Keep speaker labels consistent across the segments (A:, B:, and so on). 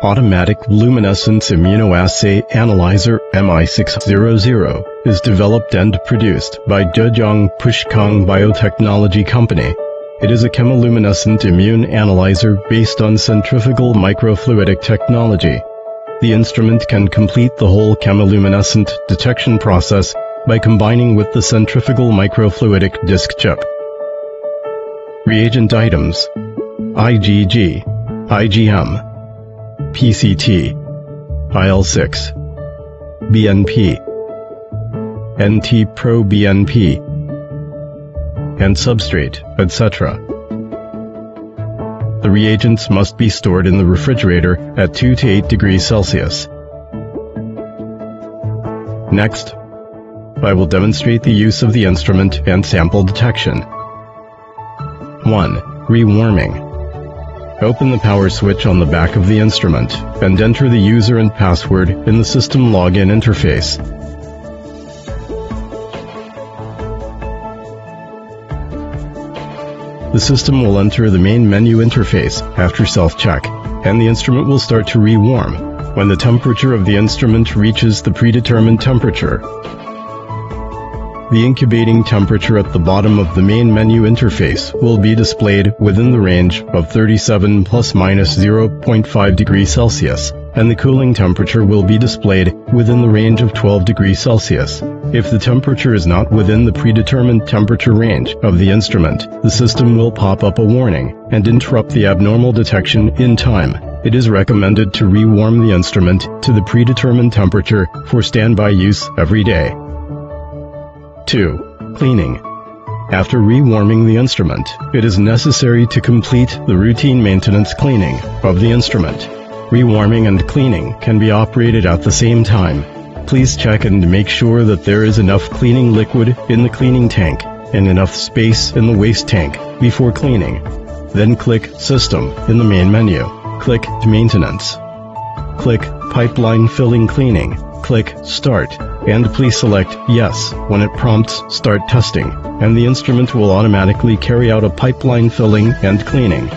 A: Automatic Luminescence Immunoassay Analyzer MI600 is developed and produced by Zhejiang Pushkang Biotechnology Company. It is a chemiluminescent immune analyzer based on centrifugal microfluidic technology. The instrument can complete the whole chemiluminescent detection process by combining with the centrifugal microfluidic disk chip. Reagent items IgG, IgM, PCT, IL-6, BNP, NT-proBNP, and substrate, etc. The reagents must be stored in the refrigerator at 2 to 8 degrees Celsius. Next, I will demonstrate the use of the instrument and sample detection. 1. Rewarming. Open the power switch on the back of the instrument and enter the user and password in the system login interface. The system will enter the main menu interface after self-check, and the instrument will start to rewarm when the temperature of the instrument reaches the predetermined temperature. The incubating temperature at the bottom of the main menu interface will be displayed within the range of 37 plus minus 0.5 degrees Celsius, and the cooling temperature will be displayed within the range of 12 degrees Celsius. If the temperature is not within the predetermined temperature range of the instrument, the system will pop up a warning and interrupt the abnormal detection in time. It is recommended to rewarm the instrument to the predetermined temperature for standby use every day. 2. Cleaning. After rewarming the instrument, it is necessary to complete the routine maintenance cleaning of the instrument. Rewarming and cleaning can be operated at the same time. Please check and make sure that there is enough cleaning liquid in the cleaning tank and enough space in the waste tank before cleaning. Then click System in the main menu. Click Maintenance. Click Pipeline Filling Cleaning. Click Start and please select Yes when it prompts Start Testing, and the instrument will automatically carry out a pipeline filling and cleaning.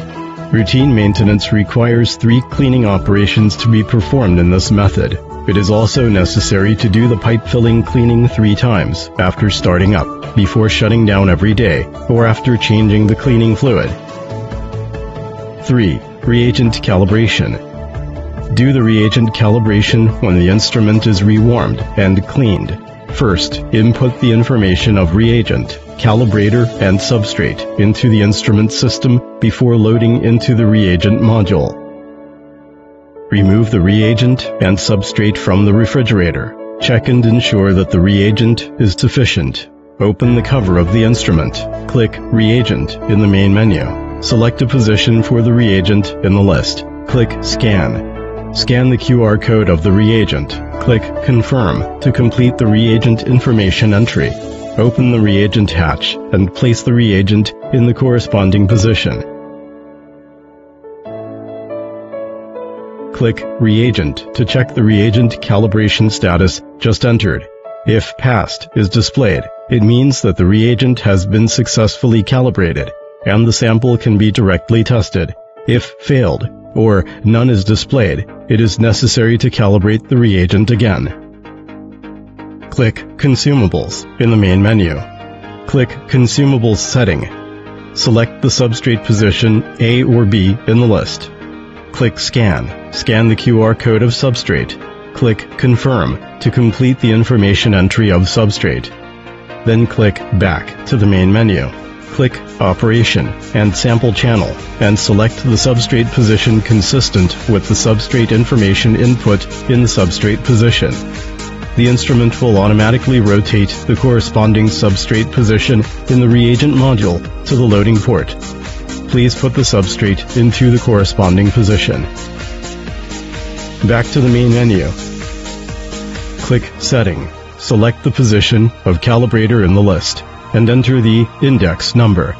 A: Routine maintenance requires three cleaning operations to be performed in this method. It is also necessary to do the pipe filling cleaning three times after starting up, before shutting down every day, or after changing the cleaning fluid. 3. Reagent calibration. Do the reagent calibration when the instrument is rewarmed and cleaned. First, input the information of reagent, calibrator, and substrate into the instrument system before loading into the reagent module. Remove the reagent and substrate from the refrigerator. Check and ensure that the reagent is sufficient. Open the cover of the instrument. Click Reagent in the main menu. Select a position for the reagent in the list. Click Scan Scan the QR code of the reagent. Click Confirm to complete the reagent information entry. Open the reagent hatch and place the reagent in the corresponding position. Click Reagent to check the reagent calibration status just entered. If Passed is displayed, it means that the reagent has been successfully calibrated and the sample can be directly tested. If Failed, or none is displayed, it is necessary to calibrate the reagent again. Click Consumables in the main menu. Click Consumables setting. Select the substrate position A or B in the list. Click Scan. Scan the QR code of substrate. Click Confirm to complete the information entry of substrate. Then click Back to the main menu click Operation and Sample Channel and select the substrate position consistent with the substrate information input in the substrate position. The instrument will automatically rotate the corresponding substrate position in the reagent module to the loading port. Please put the substrate into the corresponding position. Back to the main menu. Click Setting. Select the position of calibrator in the list and enter the index number.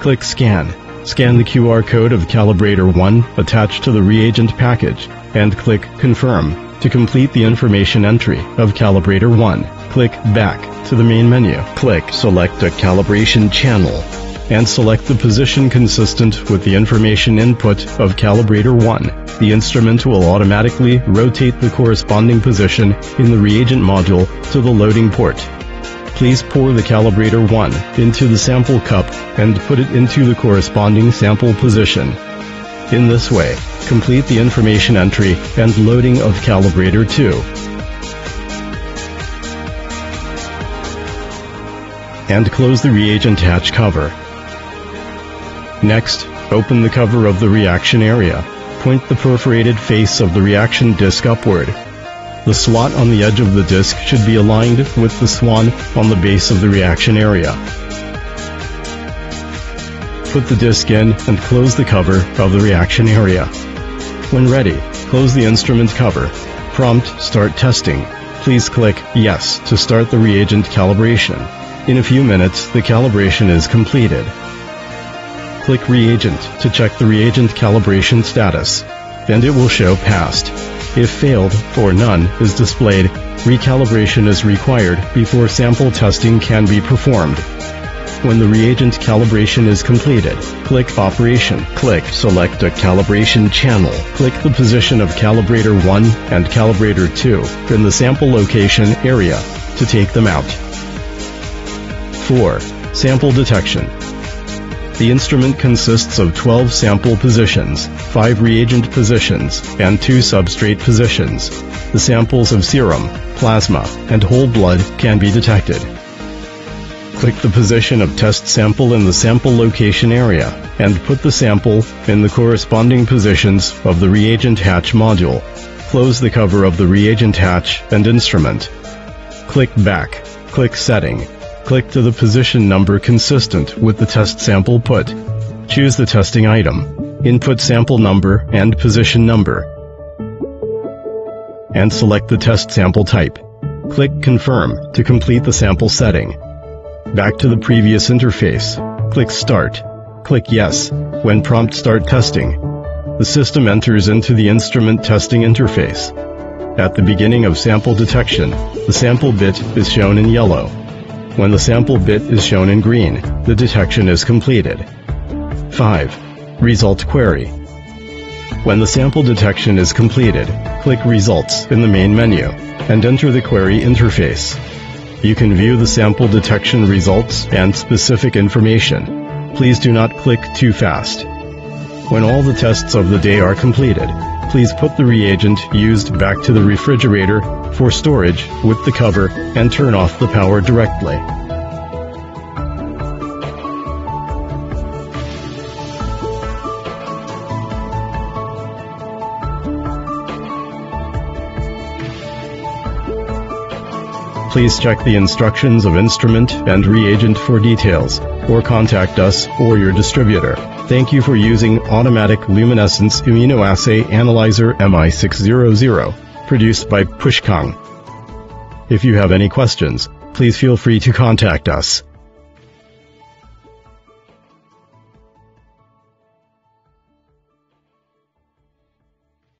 A: Click Scan. Scan the QR code of Calibrator 1 attached to the reagent package and click Confirm to complete the information entry of Calibrator 1. Click Back to the main menu. Click Select a calibration channel. and select the position consistent with the information input of calibrator 1. The instrument will automatically rotate the corresponding position in the reagent module to the loading port. Please pour the calibrator 1 into the sample cup and put it into the corresponding sample position. In this way, complete the information entry and loading of calibrator 2. and close the reagent hatch cover. Next, open the cover of the reaction area. Point the perforated face of the reaction disc upward. The slot on the edge of the disc should be aligned with the swan on the base of the reaction area. Put the disc in and close the cover of the reaction area. When ready, close the instrument cover. Prompt Start Testing. Please click Yes to start the reagent calibration. In a few minutes, the calibration is completed. Click Reagent to check the reagent calibration status, and it will show Passed. If failed or none is displayed, recalibration is required before sample testing can be performed. When the reagent calibration is completed, click Operation. Click Select a calibration channel. Click the position of calibrator 1 and calibrator 2 in the sample location area to take them out. 4. Sample detection. The instrument consists of 12 sample positions, 5 reagent positions, and 2 substrate positions. The samples of serum, plasma, and whole blood can be detected. Click the position of test sample in the sample location area and put the sample in the corresponding positions of the reagent hatch module. Close the cover of the reagent hatch and instrument. Click Back. Click Setting Click to the position number consistent with the test sample put. Choose the testing item, input sample number and position number, and select the test sample type. Click Confirm to complete the sample setting. Back to the previous interface. Click Start. Click Yes when prompt Start Testing. The system enters into the instrument testing interface. At the beginning of sample detection, the sample bit is shown in yellow. When the sample bit is shown in green, the detection is completed. 5. Result Query When the sample detection is completed, click Results in the main menu and enter the query interface. You can view the sample detection results and specific information. Please do not click too fast. When all the tests of the day are completed, please put the reagent used back to the refrigerator for storage with the cover and turn off the power directly. Please check the instructions of instrument and reagent for details, or contact us or your distributor. Thank you for using Automatic Luminescence Immunoassay Analyzer MI600, produced by Pushkang. If you have any questions, please feel free to contact us.